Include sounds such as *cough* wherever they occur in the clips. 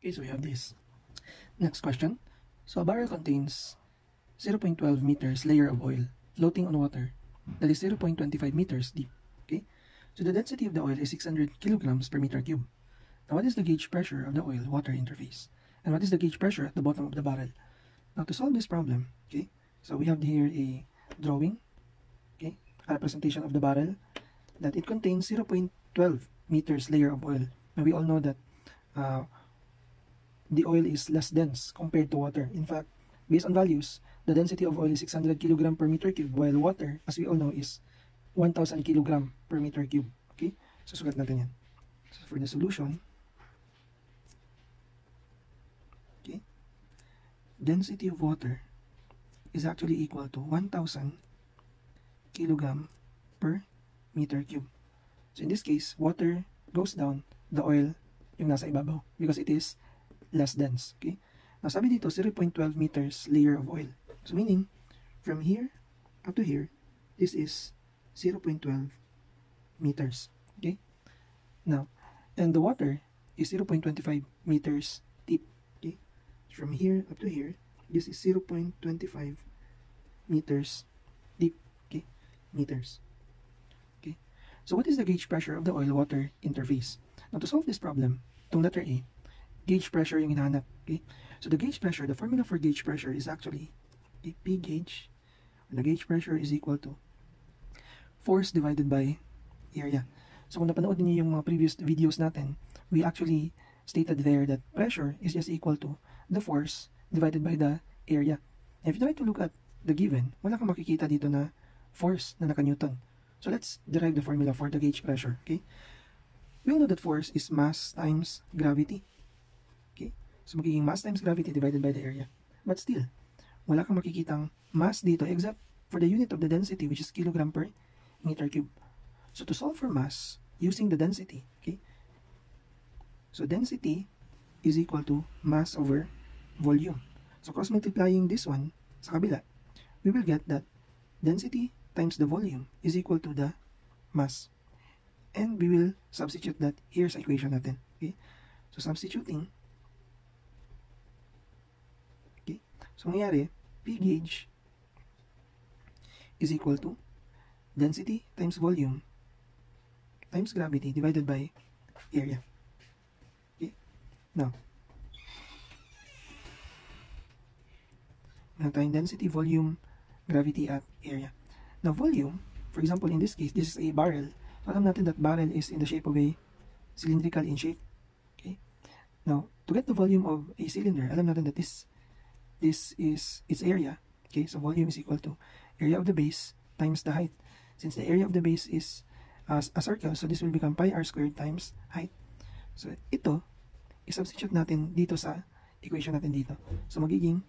Okay, so we have this. Next question. So a barrel contains 0.12 meters layer of oil floating on water that is 0.25 meters deep. Okay, so the density of the oil is 600 kilograms per meter cube. Now what is the gauge pressure of the oil-water interface? And what is the gauge pressure at the bottom of the barrel? Now to solve this problem, okay, so we have here a drawing, okay, a representation of the barrel that it contains 0.12 meters layer of oil. And we all know that uh, the oil is less dense compared to water. In fact, based on values, the density of oil is 600 kg per meter cube while water, as we all know, is 1000 kg per meter cube. Okay? So, sugat natin yan. So, for the solution, okay, density of water is actually equal to 1000 kg per meter cube. So, in this case, water goes down, the oil yung nasa ibabaw because it is less dense. Okay? Now, sabi dito, 0.12 meters layer of oil. So, meaning, from here up to here, this is 0.12 meters. Okay? Now, and the water is 0.25 meters deep. Okay? From here up to here, this is 0.25 meters deep. Okay? Meters. Okay? So, what is the gauge pressure of the oil-water interface? Now, to solve this problem, itong letter A, gauge pressure yung hinahanap. Okay? So the gauge pressure, the formula for gauge pressure is actually okay, P gauge. The gauge pressure is equal to force divided by area. So kung napanood niyo yung mga previous videos natin, we actually stated there that pressure is just equal to the force divided by the area. And if you try to look at the given, wala kang makikita dito na force na naka-Newton. So let's derive the formula for the gauge pressure. Okay? We know that force is mass times gravity. So, magiging mass times gravity divided by the area. But still, wala kang makikitang mass dito except for the unit of the density which is kilogram per meter cube. So, to solve for mass, using the density, okay? So, density is equal to mass over volume. So, cross-multiplying this one sa kabila, we will get that density times the volume is equal to the mass. And we will substitute that here sa equation natin. Okay? So, substituting So, mangyari, P gauge is equal to density times volume times gravity divided by area. Okay? Now, meron tayong density, volume, gravity, at area. Now, volume, for example, in this case, this is a barrel. So, alam natin that barrel is in the shape of a cylindrical in shape. Okay? Now, to get the volume of a cylinder, alam natin that this this is its area. Okay, so volume is equal to area of the base times the height. Since the area of the base is uh, a circle, so this will become pi r squared times height. So ito, i-substitute natin dito sa equation natin dito. So magiging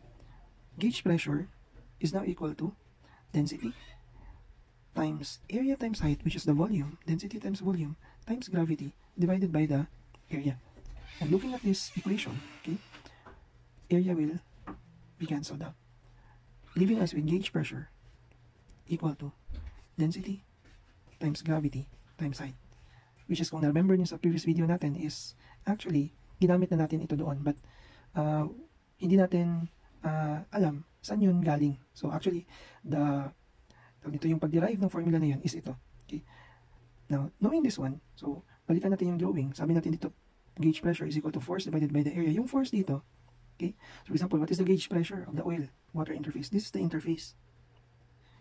gauge pressure is now equal to density times area times height, which is the volume, density times volume, times gravity, divided by the area. And looking at this equation, okay, area will be cancelled out, leaving us with gauge pressure equal to density times gravity times height. Which is kung na-remember nyo sa previous video natin is actually ginamit na natin ito doon but uh, hindi natin uh, alam saan yun galing. So actually the dito yung pag-derive ng formula na yun is ito. Okay. Now, knowing this one, so balikan natin yung drawing. Sabi natin dito, gauge pressure is equal to force divided by the area. Yung force dito Okay? So, for example, what is the gauge pressure of the oil-water interface? This is the interface.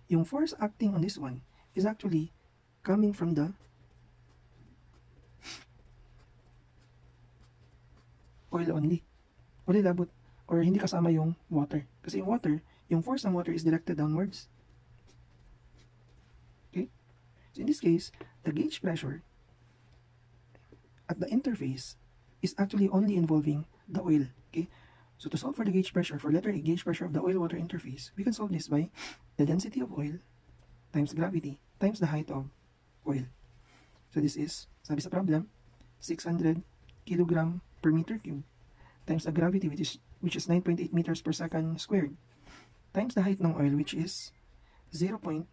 Yung force acting on this one is actually coming from the oil only. Wala labot or hindi kasama yung water. Kasi yung water, yung force ng water is directed downwards. Okay? So in this case, the gauge pressure at the interface is actually only involving the oil. Okay? So to solve for the gauge pressure, for letter A, gauge pressure of the oil-water interface, we can solve this by the density of oil times gravity times the height of oil. So this is, sabi sa problem, 600 kilogram per meter cube times the gravity which is which is 9.8 meters per second squared times the height ng oil which is 0.12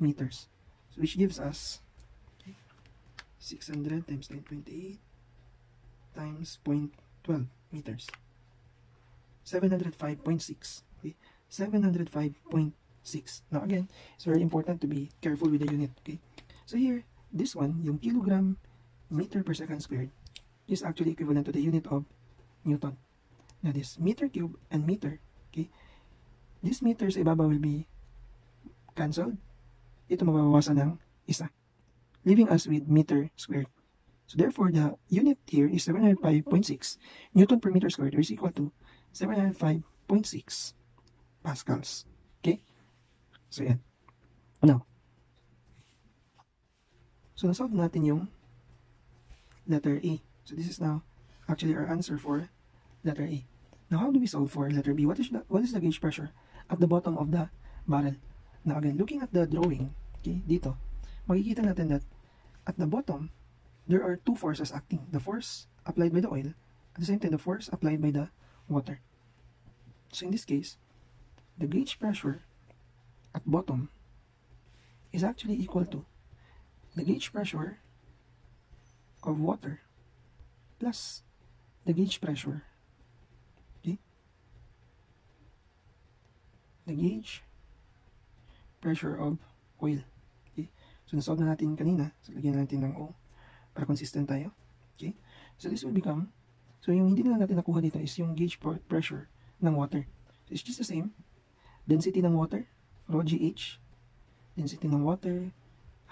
meters. So which gives us 600 times 9.8 times 0.12 meters. 705.6. Okay? 705.6. Now again, it's very important to be careful with the unit. Okay? So here, this one, yung kilogram meter per second squared, is actually equivalent to the unit of Newton. Now this meter cube and meter, okay, this meter sa ibaba will be cancelled. Ito mababawasan ng isa, leaving us with meter squared. So therefore, the unit here is 705.6 Newton per meter squared, which is equal to 705.6 pascals. Okay? So yan. Now, so nasolve natin yung letter A. So this is now actually our answer for letter A. Now, how do we solve for letter B? What is the, what is the gauge pressure at the bottom of the barrel? Now, again, looking at the drawing, okay, dito, makikita natin that at the bottom, there are two forces acting. The force applied by the oil, at the same time, the force applied by the water. So, in this case, the gauge pressure at bottom is actually equal to the gauge pressure of water plus the gauge pressure okay? The gauge pressure of oil okay? So nasolve na natin kanina. So lagyan natin ng O para consistent tayo okay? So this will become so yung hindi na natin nakuha dito is yung gauge pressure ng water. So it's just the same. Density ng water rho GH density ng water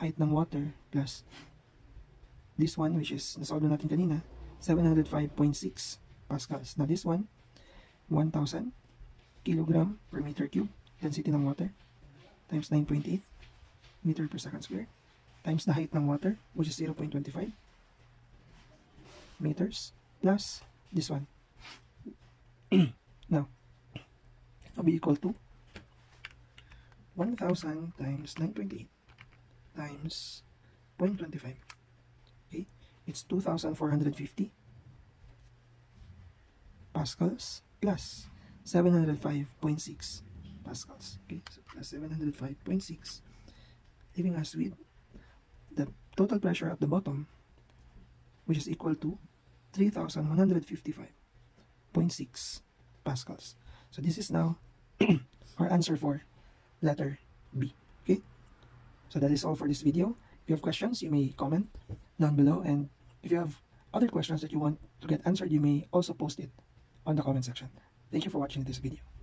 height ng water plus this one which is nasolve na natin kanina 705.6 pascals. Now this one 1000 kilogram per meter cube density ng water times 9.8 meter per second square times the height ng water which is 0.25 meters plus this one. Now will be equal to 1000 times 9.8 times 0.25 okay? It's 2450 pascals plus 705.6 pascals. Okay? So plus 705.6 leaving us with the total pressure at the bottom which is equal to 3155.6 pascals. So this is now *clears throat* our answer for letter B. Okay? So that is all for this video. If you have questions you may comment down below. And if you have other questions that you want to get answered you may also post it on the comment section. Thank you for watching this video